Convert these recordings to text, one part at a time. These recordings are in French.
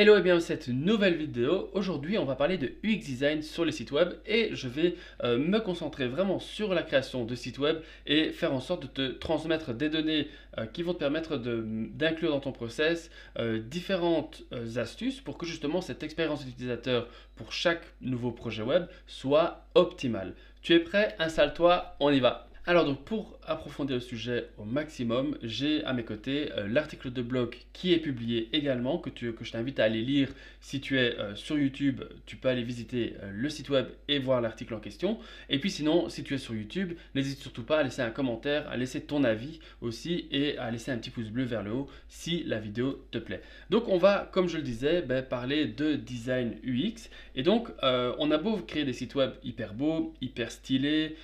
Hello et bienvenue dans cette nouvelle vidéo. Aujourd'hui, on va parler de UX design sur les sites web et je vais euh, me concentrer vraiment sur la création de sites web et faire en sorte de te transmettre des données euh, qui vont te permettre d'inclure dans ton process euh, différentes astuces pour que justement cette expérience utilisateur pour chaque nouveau projet web soit optimale. Tu es prêt? Installe-toi, on y va. Alors donc pour approfondir le sujet au maximum, j'ai à mes côtés euh, l'article de blog qui est publié également, que, que je t'invite à aller lire si tu es euh, sur YouTube, tu peux aller visiter euh, le site web et voir l'article en question. Et puis sinon, si tu es sur YouTube, n'hésite surtout pas à laisser un commentaire, à laisser ton avis aussi et à laisser un petit pouce bleu vers le haut si la vidéo te plaît. Donc on va, comme je le disais, ben, parler de design UX. Et donc on a beau créer des sites web hyper beaux, hyper stylés,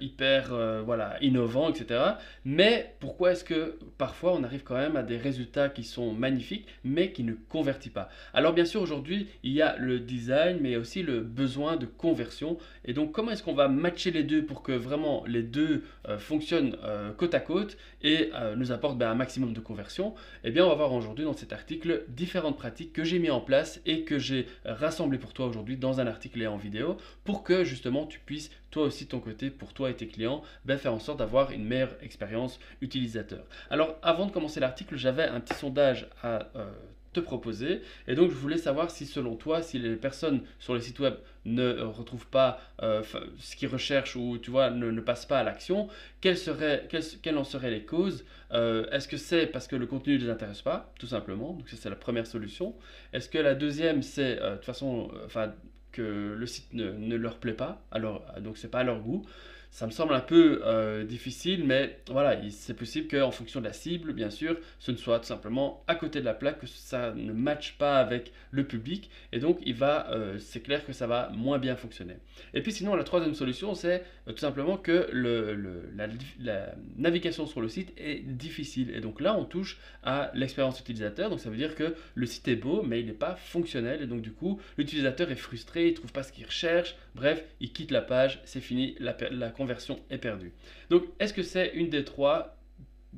hyper voilà, innovant, etc. Mais pourquoi est-ce que parfois on arrive quand même à des résultats qui sont magnifiques, mais qui ne convertissent pas? Alors bien sûr, aujourd'hui, il y a le design, mais aussi le besoin de conversion. Et donc, comment est-ce qu'on va matcher les deux pour que vraiment les deux euh, fonctionnent euh, côte à côte et nous apportent ben, un maximum de conversion? Eh bien, on va voir aujourd'hui dans cet article différentes pratiques que j'ai mis en place et que j'ai rassemblées pour toi aujourd'hui dans un article et en vidéo pour que justement tu puisses toi aussi de ton côté, pour toi et tes clients, ben, faire en sorte d'avoir une meilleure expérience utilisateur. Alors avant de commencer l'article, j'avais un petit sondage à euh, te proposer et donc je voulais savoir si selon toi, si les personnes sur les sites web ne retrouvent pas euh, ce qu'ils recherchent ou tu vois ne, passent pas à l'action, quelles, seraient, quelles, en seraient les causes euh, Est-ce que c'est parce que le contenu ne les intéresse pas, tout simplement Donc ça c'est la première solution. Est-ce que la deuxième c'est de toute façon, enfin le site ne, ne leur plaît pas, alors donc c'est pas à leur goût. Ça me semble un peu euh, difficile, mais voilà, c'est possible qu'en fonction de la cible, bien sûr, ce ne soit tout simplement à côté de la plaque, que ça ne matche pas avec le public, et donc il va, euh, c'est clair que ça va moins bien fonctionner. Et puis sinon, la troisième solution, c'est euh, tout simplement que le, la, navigation sur le site est difficile, et donc là, on touche à l'expérience utilisateur, donc ça veut dire que le site est beau, mais il n'est pas fonctionnel, et donc du coup, l'utilisateur est frustré, il trouve pas ce qu'il recherche, bref, il quitte la page, c'est fini, la, conversion est perdue. Donc, est-ce que c'est une des trois?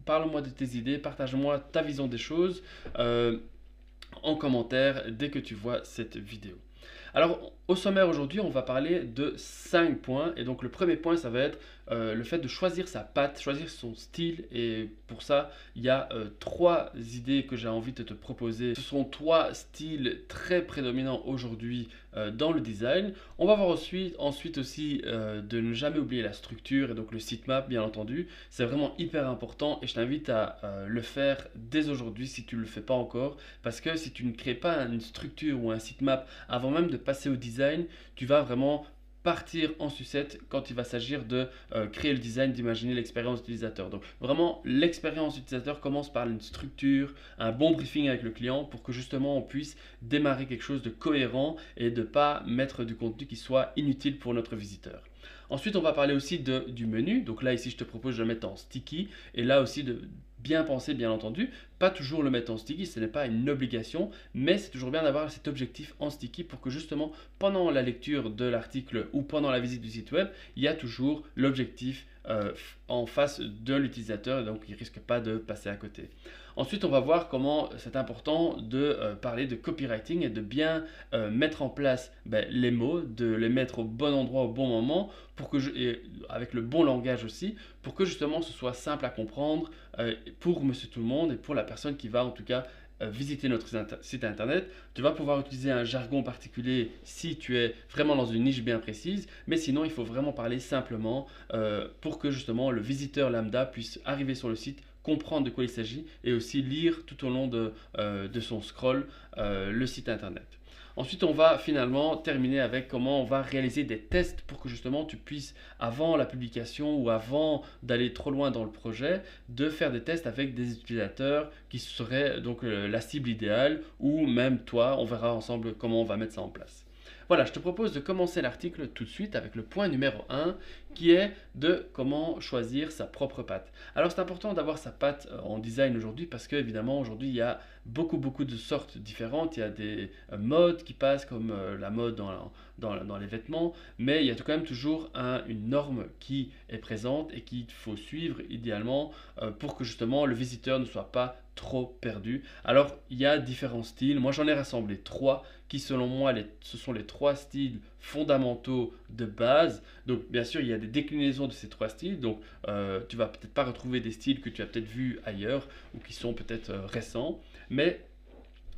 Parle-moi de tes idées, partage-moi ta vision des choses euh, en commentaire dès que tu vois cette vidéo. Alors, au sommaire aujourd'hui, on va parler de 5 points. Et donc, le premier point, ça va être euh, le fait de choisir sa patte, choisir son style. Et pour ça, il y a euh, trois idées que j'ai envie de te proposer. Ce sont trois styles très prédominants aujourd'hui euh, dans le design. On va voir ensuite, ensuite aussi de ne jamais oublier la structure et donc le sitemap, bien entendu. C'est vraiment hyper important et je t'invite à le faire dès aujourd'hui si tu ne le fais pas encore. Parce que si tu ne crées pas une structure ou un sitemap avant même de passer au design, tu vas vraiment partir en sucette quand il va s'agir de euh, créer le design, d'imaginer l'expérience utilisateur. Donc vraiment, l'expérience utilisateur commence par une structure, un bon briefing avec le client pour que justement on puisse démarrer quelque chose de cohérent et de pas mettre du contenu qui soit inutile pour notre visiteur. Ensuite, on va parler aussi de, du menu. Donc là, ici, je te propose de le mettre en sticky. Et là aussi, de bien penser, bien entendu. Pas toujours le mettre en sticky, ce n'est pas une obligation, mais c'est toujours bien d'avoir cet objectif en sticky pour que justement, pendant la lecture de l'article ou pendant la visite du site web, il y a toujours l'objectif euh, en face de l'utilisateur, donc il ne risque pas de passer à côté. Ensuite, on va voir comment c'est important de euh, parler de copywriting et de bien euh, mettre en place ben, les mots, de les mettre au bon endroit au bon moment, pour que je, et avec le bon langage aussi, pour que justement ce soit simple à comprendre pour monsieur tout le monde et pour la personne qui va en tout cas euh, visiter notre site internet. Tu vas pouvoir utiliser un jargon particulier si tu es vraiment dans une niche bien précise, mais sinon il faut vraiment parler simplement euh, pour que justement le visiteur lambda puisse arriver sur le site, comprendre de quoi il s'agit et aussi lire tout au long de, euh, de son scroll le site internet. Ensuite, on va finalement terminer avec comment on va réaliser des tests pour que justement tu puisses, avant la publication ou avant d'aller trop loin dans le projet, de faire des tests avec des utilisateurs qui seraient donc euh, la cible idéale ou même toi, on verra ensemble comment on va mettre ça en place. Voilà, je te propose de commencer l'article tout de suite avec le point numéro 1 qui est de comment choisir sa propre patte. Alors c'est important d'avoir sa patte euh, en design aujourd'hui parce qu'évidemment aujourd'hui il y a beaucoup beaucoup de sortes différentes. Il y a des euh, modes qui passent comme euh, la mode dans, dans, les vêtements, mais il y a quand même toujours une norme qui est présente et qu'il faut suivre idéalement pour que justement le visiteur ne soit pas trop perdu. Alors, il y a différents styles. Moi, j'en ai rassemblé trois qui, selon moi, ce sont les trois styles fondamentaux de base. Donc, bien sûr, il y a des déclinaisons de ces trois styles. Donc, euh, tu vas peut-être pas retrouver des styles que tu as peut-être vus ailleurs ou qui sont peut-être euh, récents. Mais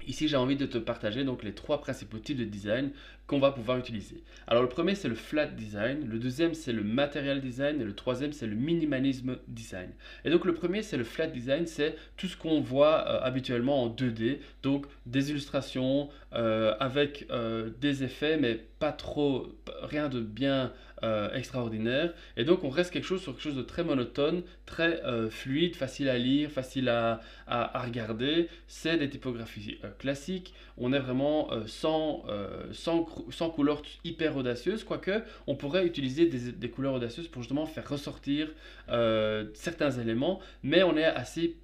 Ici, j'ai envie de te partager donc les trois principaux types de design qu'on va pouvoir utiliser. Alors le premier, c'est le flat design, le deuxième, c'est le material design et le troisième, c'est le minimalisme design. Et donc le premier, c'est le flat design, c'est tout ce qu'on voit euh, habituellement en 2D, donc des illustrations euh, avec euh, des effets, mais pas trop, rien de bien extraordinaire. Et donc on reste quelque chose sur quelque chose de très monotone, très fluide, facile à lire, facile à, à, regarder. C'est des typographies classiques. On est vraiment sans, sans sans couleurs hyper audacieuses, quoique on pourrait utiliser des, couleurs audacieuses pour justement faire ressortir euh, certains éléments, mais on est assez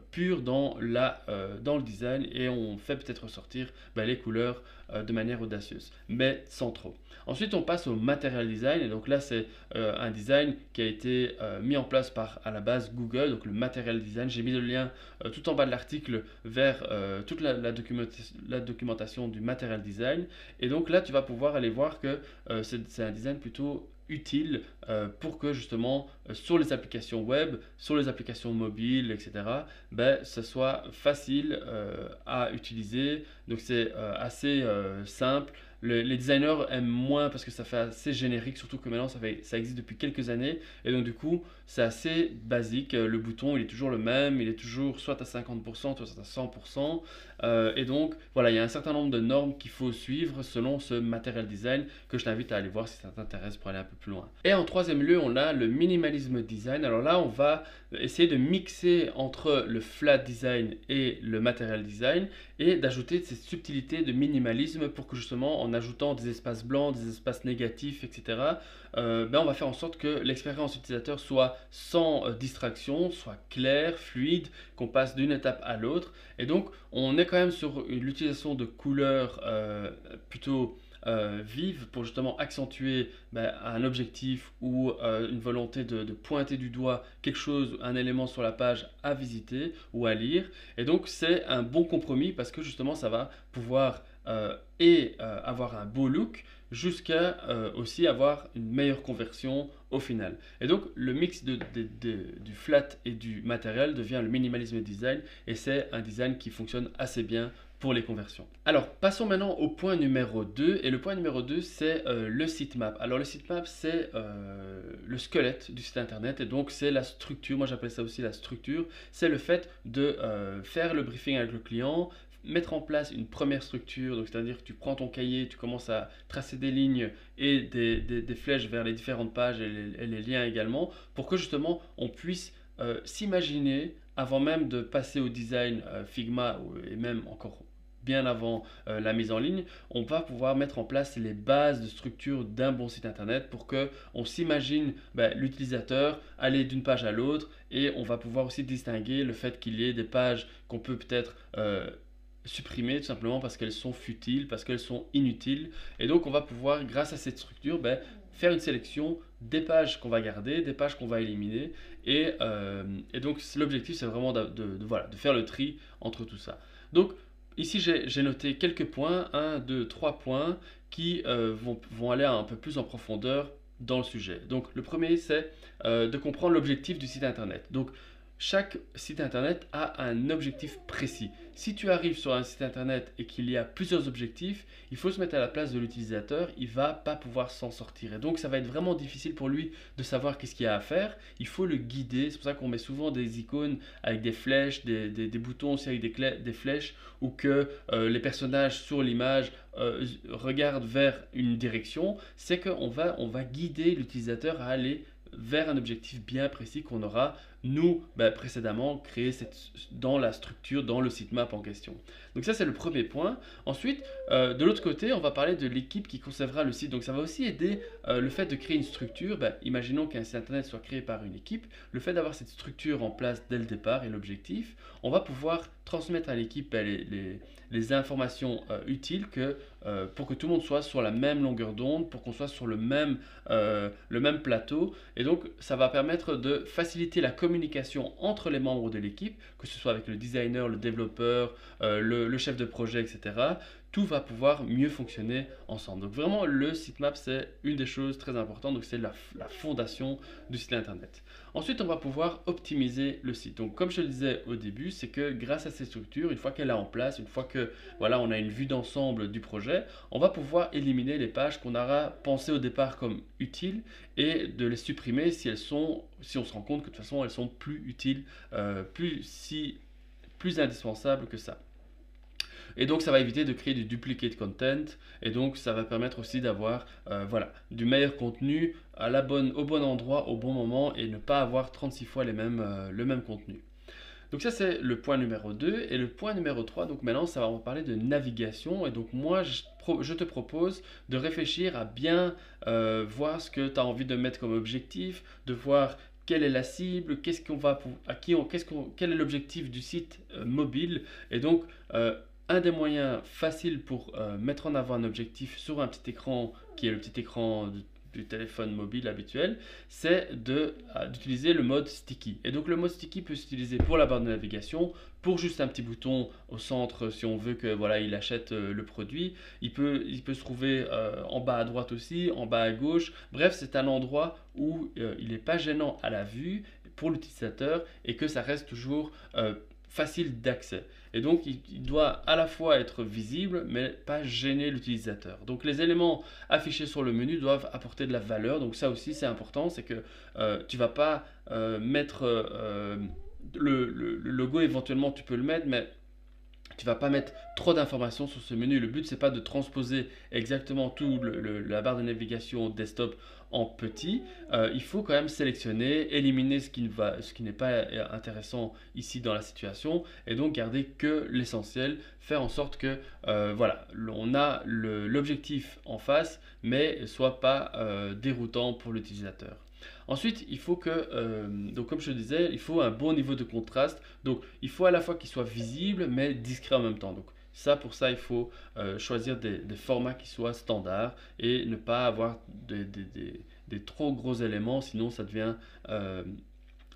pur dans, la, euh, dans le design et on fait peut-être ressortir ben, les couleurs euh, de manière audacieuse, mais sans trop. Ensuite, on passe au material design et donc là, c'est euh, un design qui a été mis en place par à la base Google, donc le material design. J'ai mis le lien tout en bas de l'article vers toute la, la, la, documentation du material design. Et donc là, tu vas pouvoir aller voir que c'est un design plutôt utile euh, pour que justement euh, sur les applications web, sur les applications mobiles, etc., ben, ce soit facile euh, à utiliser. Donc c'est assez simple les designers aiment moins parce que ça fait assez générique, surtout que maintenant ça, ça existe depuis quelques années. Et donc du coup, c'est assez basique. Le bouton, il est toujours le même, il est toujours soit à 50%, soit à 100%. Euh, et donc, voilà, il y a un certain nombre de normes qu'il faut suivre selon ce matériel design que je t'invite à aller voir si ça t'intéresse pour aller un peu plus loin. Et en troisième lieu, on a le minimalisme design. Alors là, on va essayer de mixer entre le flat design et le matériel design et d'ajouter cette subtilité de minimalisme pour que justement, en ajoutant des espaces blancs, des espaces négatifs, etc., euh, ben on va faire en sorte que l'expérience utilisateur soit sans euh, distraction, soit claire, fluide, qu'on passe d'une étape à l'autre. Et donc, on est quand même sur l'utilisation de couleurs euh, plutôt vives pour justement accentuer ben, un objectif ou une volonté de, de, pointer du doigt quelque chose, un élément sur la page à visiter ou à lire. Et donc, c'est un bon compromis parce que justement, ça va pouvoir et avoir un beau look jusqu'à euh, aussi avoir une meilleure conversion au final. Et donc le mix de, du flat et du matériel devient le minimalisme design et c'est un design qui fonctionne assez bien pour les conversions. Alors passons maintenant au point numéro 2 et le point numéro 2 c'est euh, le sitemap. Alors le sitemap c'est euh, le squelette du site internet et donc c'est la structure, moi j'appelle ça aussi la structure, c'est le fait de faire le briefing avec le client, mettre en place une première structure, donc c'est-à-dire que tu prends ton cahier, tu commences à tracer des lignes et des, flèches vers les différentes pages et les, liens également, pour que justement on puisse euh, s'imaginer avant même de passer au design euh, Figma et même encore bien avant euh, la mise en ligne, on va pouvoir mettre en place les bases de structure d'un bon site internet pour que on s'imagine ben, l'utilisateur aller d'une page à l'autre et on va pouvoir aussi distinguer le fait qu'il y ait des pages qu'on peut peut-être supprimer tout simplement parce qu'elles sont futiles, parce qu'elles sont inutiles. Et donc on va pouvoir, grâce à cette structure, ben, faire une sélection des pages qu'on va garder, des pages qu'on va éliminer. Et, euh, donc l'objectif c'est vraiment de, faire le tri entre tout ça. Donc ici j'ai noté quelques points, un, deux, trois points qui euh, vont, vont, aller un peu plus en profondeur dans le sujet. Donc le premier c'est euh, de comprendre l'objectif du site internet. Donc chaque site internet a un objectif précis. Si tu arrives sur un site internet et qu'il y a plusieurs objectifs, il faut se mettre à la place de l'utilisateur, il va pas pouvoir s'en sortir. Et donc ça va être vraiment difficile pour lui de savoir qu'est-ce qu'il y a à faire. Il faut le guider. C'est pour ça qu'on met souvent des icônes avec des flèches, des, boutons aussi avec des, des flèches, ou que euh, les personnages sur l'image euh, regardent vers une direction. C'est qu'on va, on va guider l'utilisateur à aller vers un objectif bien précis qu'on aura, nous, ben, précédemment, créé dans la structure, dans le sitemap en question. Donc ça, c'est le premier point. Ensuite, euh, de l'autre côté, on va parler de l'équipe qui conservera le site. Donc ça va aussi aider euh, le fait de créer une structure. Ben, imaginons qu'un site internet soit créé par une équipe. Le fait d'avoir cette structure en place dès le départ et l'objectif, on va pouvoir transmettre à l'équipe ben, les, informations euh, utiles que, euh, pour que tout le monde soit sur la même longueur d'onde, pour qu'on soit sur le même, euh, le même plateau. Et donc, ça va permettre de faciliter la communication entre les membres de l'équipe, que ce soit avec le designer, le développeur, le chef de projet, etc tout va pouvoir mieux fonctionner ensemble. Donc vraiment, le sitemap, c'est une des choses très importantes. Donc c'est la, fondation du site internet. Ensuite, on va pouvoir optimiser le site. Donc comme je le disais au début, c'est que grâce à ces structures, une fois qu'elle est en place, une fois que voilà, on a une vue d'ensemble du projet, on va pouvoir éliminer les pages qu'on aura pensées au départ comme utiles et de les supprimer si elles sont, si on se rend compte que de toute façon elles sont plus utiles, euh, plus si plus indispensables que ça. Et donc, ça va éviter de créer du duplicate content. Et donc, ça va permettre aussi d'avoir euh, voilà, du meilleur contenu à la bonne, au bon endroit, au bon moment et ne pas avoir 36 fois les mêmes, euh, le même contenu. Donc ça c'est le point numéro 2 et le point numéro 3 donc maintenant ça va on parler de navigation et donc moi je, te propose de réfléchir à bien euh, voir ce que tu as envie de mettre comme objectif, de voir quelle est la cible, qu'est-ce qu'on va à qui on, qu'est-ce qu'on, quel est l'objectif du site mobile et donc un des moyens faciles pour euh, mettre en avant un objectif sur un petit écran qui est le petit écran du, téléphone mobile habituel, c'est euh, d'utiliser le mode sticky. Et donc le mode sticky peut s'utiliser pour la barre de navigation, pour juste un petit bouton au centre si on veut que voilà il achète euh, le produit. Il peut, il peut se trouver en bas à droite aussi, en bas à gauche. Bref, c'est un endroit où il n'est pas gênant à la vue pour l'utilisateur et que ça reste toujours facile d'accès. Et donc, il, doit à la fois être visible, mais pas gêner l'utilisateur. Donc, les éléments affichés sur le menu doivent apporter de la valeur. Donc, ça aussi, c'est important. C'est que euh, tu vas pas euh, mettre euh, le, logo, éventuellement, tu peux le mettre, mais tu vas pas mettre trop d'informations sur ce menu. Le but, c'est pas de transposer exactement tout la barre de navigation desktop en petit. Euh, il faut quand même sélectionner, éliminer ce qui, n'est pas euh, intéressant ici dans la situation et donc garder que l'essentiel, faire en sorte que euh, voilà, on a l'objectif en face mais soit pas déroutant pour l'utilisateur. Ensuite, il faut que, euh, donc comme je disais, il faut un bon niveau de contraste. Donc, il faut à la fois qu'il soit visible, mais discret en même temps. Donc, ça, pour ça, il faut euh, choisir des, formats qui soient standards et ne pas avoir des, trop gros éléments, sinon ça devient euh,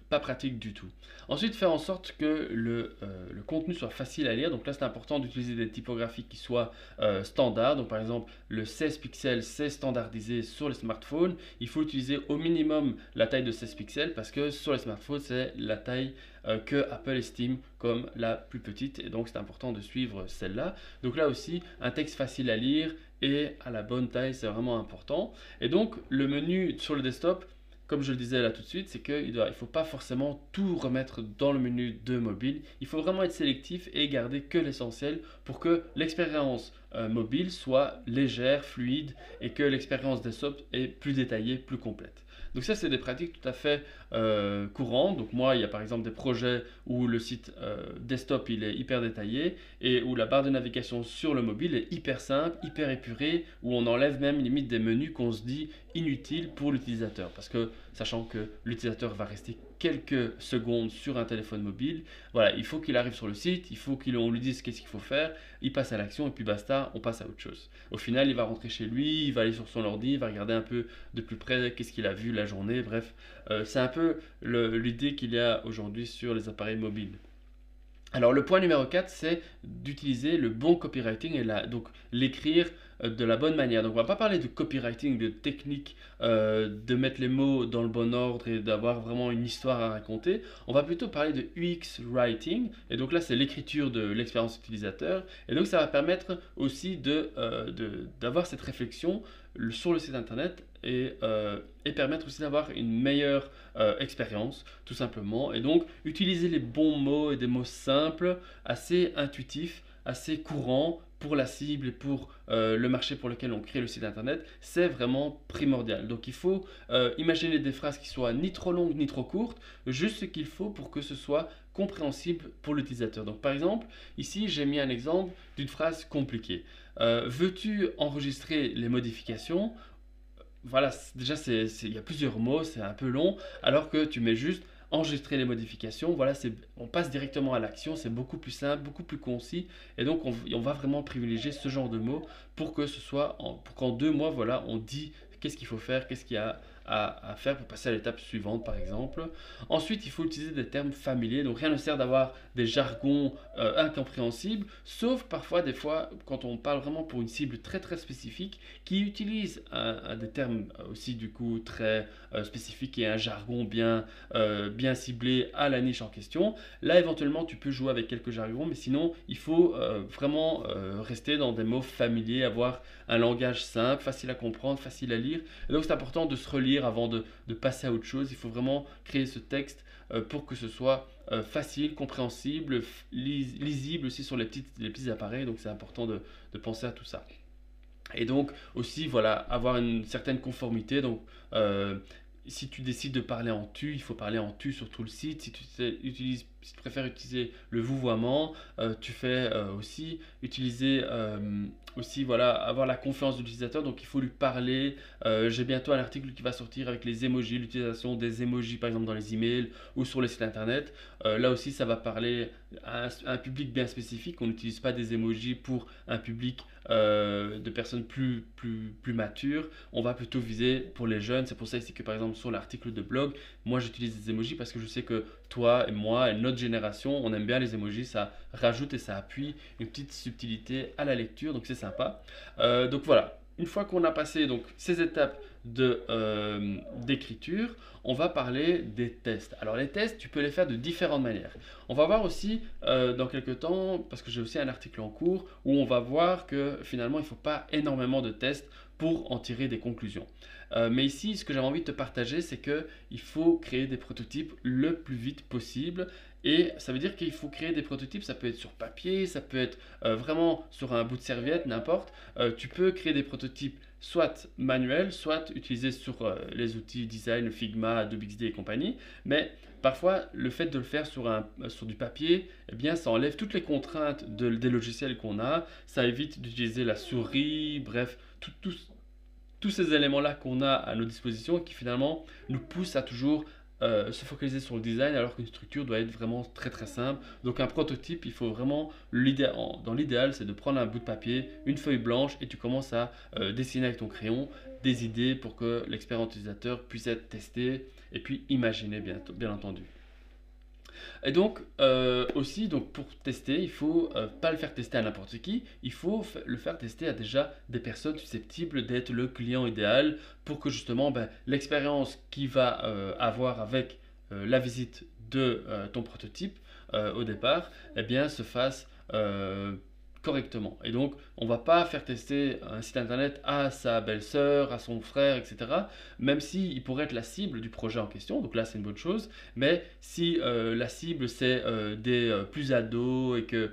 pas pratique du tout. Ensuite, faire en sorte que le, euh, le contenu soit facile à lire. Donc là, c'est important d'utiliser des typographies qui soient euh, standards. Donc par exemple, le 16 pixels, c'est standardisé sur les smartphones. Il faut utiliser au minimum la taille de 16 pixels parce que sur les smartphones, c'est la taille euh, que Apple estime comme la plus petite. Et donc, c'est important de suivre celle-là. Donc là aussi, un texte facile à lire et à la bonne taille, c'est vraiment important. Et donc, le menu sur le desktop, comme je le disais là tout de suite, c'est qu'il ne faut pas forcément tout remettre dans le menu de mobile. Il faut vraiment être sélectif et garder que l'essentiel pour que l'expérience euh, mobile soit légère, fluide et que l'expérience desktop est plus détaillée, plus complète. Donc ça, c'est des pratiques tout à fait euh, courantes. Donc moi, il y a par exemple des projets où le site euh, desktop, il est hyper détaillé et où la barre de navigation sur le mobile est hyper simple, hyper épurée, où on enlève même limite des menus qu'on se dit inutiles pour l'utilisateur. Parce que sachant que l'utilisateur va rester quelques secondes sur un téléphone mobile. Voilà, il faut qu'il arrive sur le site, il faut qu'on lui dise qu'est-ce qu'il faut faire, il passe à l'action et puis basta, on passe à autre chose. Au final, il va rentrer chez lui, il va aller sur son ordi, il va regarder un peu de plus près qu'est-ce qu'il a vu la journée, bref, euh, c'est un peu l'idée qu'il y a aujourd'hui sur les appareils mobiles. Alors le point numéro 4, c'est d'utiliser le bon copywriting et donc l'écrire euh, de la bonne manière. Donc on va pas parler de copywriting, de technique, euh, de mettre les mots dans le bon ordre et d'avoir vraiment une histoire à raconter. On va plutôt parler de UX writing. Et donc là c'est l'écriture de l'expérience utilisateur. Et donc ça va permettre aussi euh, d'avoir cette réflexion sur le site internet et, et permettre aussi d'avoir une meilleure expérience tout simplement. Et donc utiliser les bons mots et des mots simples, assez intuitifs, assez courants pour la cible et pour euh, le marché pour lequel on crée le site internet, c'est vraiment primordial. Donc il faut euh, imaginer des phrases qui soient ni trop longues ni trop courtes, juste ce qu'il faut pour que ce soit compréhensible pour l'utilisateur. Donc par exemple, ici j'ai mis un exemple d'une phrase compliquée. Euh, veux-tu enregistrer les modifications? Voilà, déjà il y a plusieurs mots, c'est un peu long, alors que tu mets juste enregistrer les modifications. Voilà, on passe directement à l'action, c'est beaucoup plus simple, beaucoup plus concis, et donc on, va vraiment privilégier ce genre de mots pour que ce soit, pour qu'en deux mois, voilà, on dit qu'est-ce qu'il faut faire, qu'est-ce qu'il y a à, faire pour passer à l'étape suivante, par exemple. Ensuite, il faut utiliser des termes familiers. Donc, rien ne sert d'avoir des jargons euh, incompréhensibles, sauf parfois, des fois, quand on parle vraiment pour une cible très très spécifique, qui utilise des termes aussi du coup très euh, spécifiques et un jargon bien, euh, bien ciblé à la niche en question. Là, éventuellement, tu peux jouer avec quelques jargons, mais sinon, il faut vraiment rester dans des mots familiers, avoir un langage simple, facile à comprendre, facile à lire. Donc, c'est important de se avant de, passer à autre chose. Il faut vraiment créer ce texte euh, pour que ce soit euh, facile, compréhensible, lisible aussi sur les, petites, petits appareils. Donc c'est important de, penser à tout ça. Et donc aussi, voilà, avoir une certaine conformité. Donc euh, si tu décides de parler en tu, il faut parler en tu sur tout le site. Si tu, utilises, si tu préfères utiliser le vouvoiement, tu fais aussi utiliser aussi voilà, avoir la confiance de l'utilisateur. Donc il faut lui parler. Euh, j'ai bientôt un article qui va sortir avec les emojis, l'utilisation des emojis par exemple dans les emails ou sur les sites internet. Euh, là aussi, ça va parler à un, public bien spécifique. On n'utilise pas des emojis pour un public euh, de personnes plus, plus, plus matures. On va plutôt viser pour les jeunes. C'est pour ça ici que par exemple sur l'article de blog, moi j'utilise des emojis parce que je sais que toi et moi et notre génération, on aime bien les emojis. Ça rajoute et ça appuie une petite subtilité à la lecture. Donc c'est sympa. Euh, donc voilà, une fois qu'on a passé donc ces étapes euh, d'écriture, on va parler des tests. Alors les tests, tu peux les faire de différentes manières. On va voir aussi euh, dans quelques temps, parce que j'ai aussi un article en cours, où on va voir que finalement il ne faut pas énormément de tests pour en tirer des conclusions. mais ici, ce que j'avais envie de te partager, c'est qu'il faut créer des prototypes le plus vite possible et ça veut dire qu'il faut créer des prototypes, ça peut être sur papier, ça peut être euh, vraiment sur un bout de serviette, n'importe. Euh, tu peux créer des prototypes soit manuels, soit utilisés sur euh, les outils design, Figma, Adobe XD et compagnie. Mais parfois, le fait de le faire sur, un, sur du papier, eh bien, ça enlève toutes les contraintes des logiciels qu'on a. Ça évite d'utiliser la souris, bref, tous ces éléments-là qu'on a à nos dispositions qui finalement nous poussent à toujours euh, se focaliser sur le design alors qu'une structure doit être vraiment très très simple. Donc un prototype, il faut vraiment, dans l'idéal, c'est de prendre un bout de papier, une feuille blanche et tu commences à euh, dessiner avec ton crayon des idées pour que l'expérience utilisateur puisse être testé et puis imaginer bien, bien entendu. Et donc, euh, aussi, donc pour tester, il faut euh, pas le faire tester à n'importe qui, il faut le faire tester à déjà des personnes susceptibles d'être le client idéal pour que justement ben, l'expérience qu'il va euh, avoir avec la visite de ton prototype au départ, eh bien, se fasse correctement. Et donc, on va pas faire tester un site internet à sa belle-sœur, à son frère, etc. Même si il pourrait être la cible du projet en question. Donc là, c'est une bonne chose. Mais si euh, la cible c'est euh, des euh, plus ados et que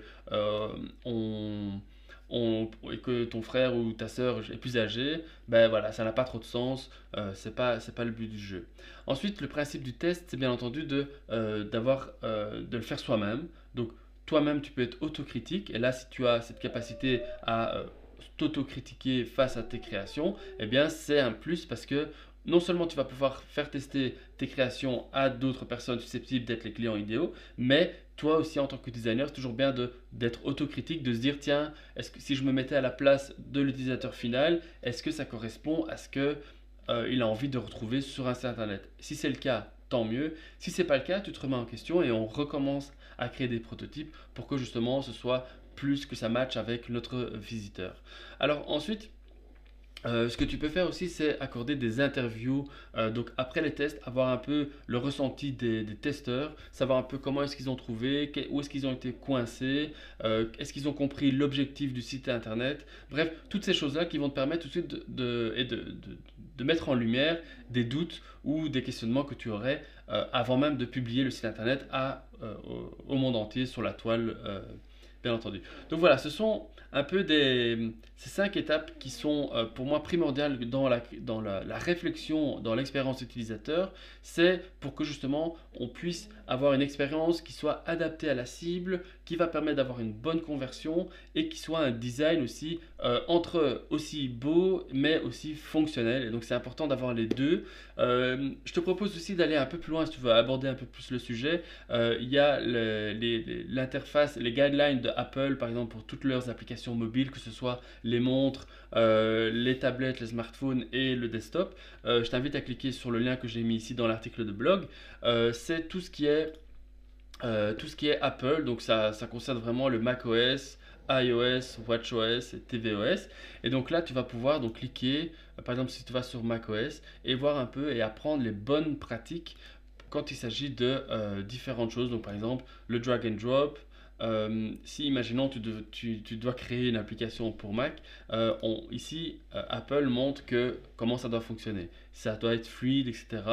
on, et que ton frère ou ta sœur est plus âgé, ben voilà, ça n'a pas trop de sens. c'est pas pas le but du jeu. Ensuite, le principe du test, c'est bien entendu de d'avoir de le faire soi-même. Donc toi-même, tu peux être autocritique. Et là, si tu as cette capacité à euh, t'autocritiquer face à tes créations, eh bien, c'est un plus parce que non seulement tu vas pouvoir faire tester tes créations à d'autres personnes susceptibles d'être les clients idéaux, mais toi aussi en tant que designer, c'est toujours bien d'être autocritique, de se dire tiens, si je me mettais à la place de l'utilisateur final, est-ce que ça correspond à ce que euh, il a envie de retrouver sur un site internet? Si c'est le cas, tant mieux. Si c'est pas le cas, tu te remets en question et on recommence à créer des prototypes pour que justement ce soit plus que ça matche avec notre visiteur. Alors ensuite, euh, ce que tu peux faire aussi, c'est accorder des interviews. Euh, donc après les tests, avoir un peu le ressenti des, testeurs, savoir un peu comment est-ce qu'ils ont trouvé, où est-ce qu'ils ont été coincés, euh, est-ce qu'ils ont compris l'objectif du site internet. Bref, toutes ces choses-là qui vont te permettre tout de suite de, mettre en lumière des doutes ou des questionnements que tu aurais avant même de publier le site internet au, monde entier sur la toile bien entendu. Donc voilà, ce sont un peu des, ces cinq étapes qui sont euh, pour moi primordiales dans la, dans la, réflexion, dans l'expérience utilisateur. C'est pour que justement on puisse avoir une expérience qui soit adaptée à la cible, qui va permettre d'avoir une bonne conversion et qui soit un design aussi euh, entre aussi beau mais aussi fonctionnel. Et donc c'est important d'avoir les deux. Euh, je te propose aussi d'aller un peu plus loin si tu veux aborder un peu plus le sujet. Euh, il y a l'interface, les, guidelines de Apple par exemple pour toutes leurs applications mobiles, que ce soit les montres, les tablettes, les smartphones et le desktop. je t'invite à cliquer sur le lien que j'ai mis ici dans l'article de blog. c'est tout ce qui est euh, tout ce qui est Apple, donc ça, ça concerne vraiment le macOS, iOS, WatchOS et tvOS. Et donc là, tu vas pouvoir donc cliquer, euh, par exemple si tu vas sur macOS, et voir un peu et apprendre les bonnes pratiques quand il s'agit de euh, différentes choses. Donc par exemple, le drag and drop. si imaginons tu, tu, tu, dois créer une application pour Mac, on, ici Apple montre que comment ça doit fonctionner. Ça doit être fluide, etc.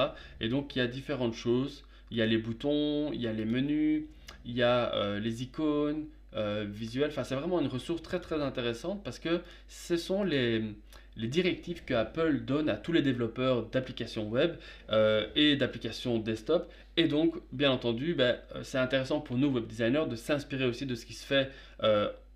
Et donc il y a différentes choses il y a les boutons, il y a les menus, il y a euh, les icônes euh, visuelles. Enfin, c'est vraiment une ressource très très intéressante parce que ce sont les, directives que Apple donne à tous les développeurs d'applications web euh, et d'applications desktop. Et donc, bien entendu, ben, c'est intéressant pour nous web designers de s'inspirer aussi de ce qui se fait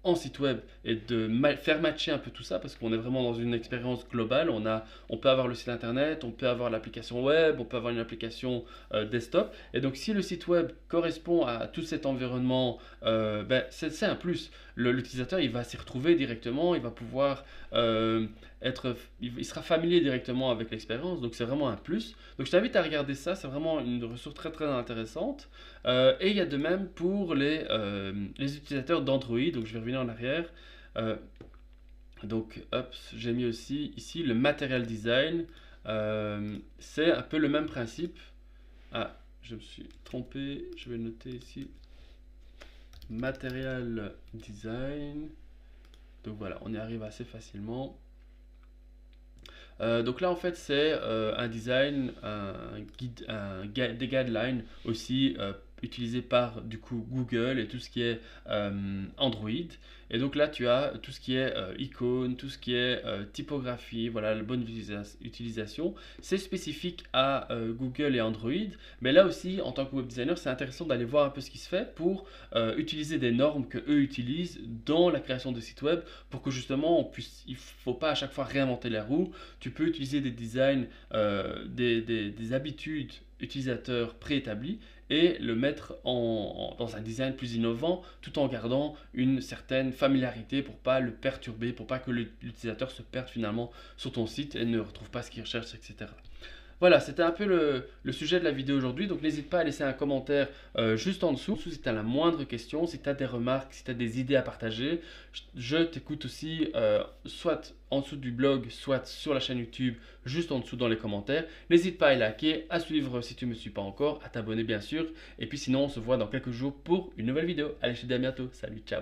en site web et de faire matcher un peu tout ça parce qu'on est vraiment dans une expérience globale. On, a, on peut avoir le site internet, on peut avoir l'application web, on peut avoir une application euh, desktop. Et donc si le site web correspond à tout cet environnement, euh, ben, c'est un plus. L'utilisateur il va s'y retrouver directement, il va pouvoir euh, il sera familier directement avec l'expérience. Donc c'est vraiment un plus. Donc je t'invite à regarder ça, c'est vraiment une ressource très très intéressante. et il y a de même pour les, les utilisateurs d'Android. Donc je vais revenir en arrière. Euh, donc, hop, j'ai mis aussi ici le material design. Euh, c'est un peu le même principe. Ah, je me suis trompé. Je vais noter ici. Material design. Donc voilà, on y arrive assez facilement. Euh, donc là en fait c'est un design, un guide, un, des guidelines aussi utilisé par du coup Google et tout ce qui est euh, Android. Et donc là, tu as tout ce qui est euh, icône, tout ce qui est euh, typographie, voilà, la bonne utilisation. C'est spécifique à Google et Android. Mais là aussi, en tant que web designer, c'est intéressant d'aller voir un peu ce qui se fait pour utiliser des normes que eux utilisent dans la création de sites web pour que justement, on puisse, il faut pas à chaque fois réinventer la roue. Tu peux utiliser des designs, des, des, des habitudes utilisateurs préétablis et le mettre dans un design plus innovant tout en gardant une certaine familiarité pour pas le perturber, pour pas que l'utilisateur se perde finalement sur ton site et ne retrouve pas ce qu'il recherche, etc. Voilà, c'était un peu le, sujet de la vidéo aujourd'hui. Donc n'hésite pas à laisser un commentaire euh, juste en dessous si tu as la moindre question, si tu as des remarques, si tu as des idées à partager. Je, t'écoute aussi euh, soit en dessous du blog, soit sur la chaîne YouTube, juste en dessous dans les commentaires. N'hésite pas à liker, à suivre si tu ne me suis pas encore, à t'abonner bien sûr. Et puis sinon, on se voit dans quelques jours pour une nouvelle vidéo. Allez, je te dis à bientôt. Salut, ciao